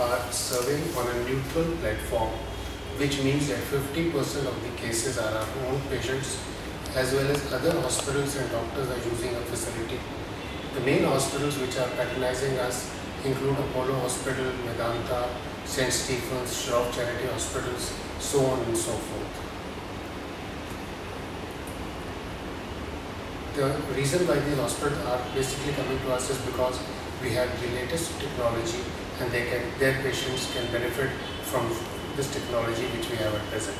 are serving on a neutral platform, which means that 50% of the cases are our own patients, as well as other hospitals and doctors are using our facility. The main hospitals which are patronizing us include Apollo Hospital, Medanta, St. Stephen's, Shroff Charity Hospitals, so on and so forth. The reason why these hospitals are basically coming to us is because we have the latest technology and they can, their patients can benefit from this technology which we have at present.